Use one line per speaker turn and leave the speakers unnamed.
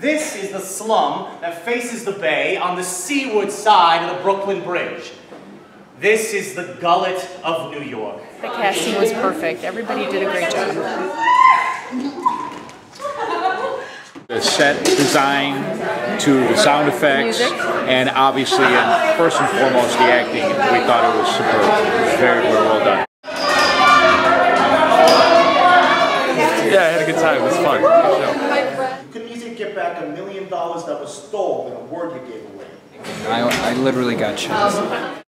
This is the slum that faces the bay on the seaward side of the Brooklyn Bridge. This is the gullet of New York.
The casting was perfect. Everybody did a great job.
The set design to the sound effects,
Music.
and obviously, and first and foremost, the acting. We thought it was superb. It was very, very well done.
Yeah, I had a good time. It was fun.
Get back a million dollars that was stolen in a word you gave away.
I, I literally got chills.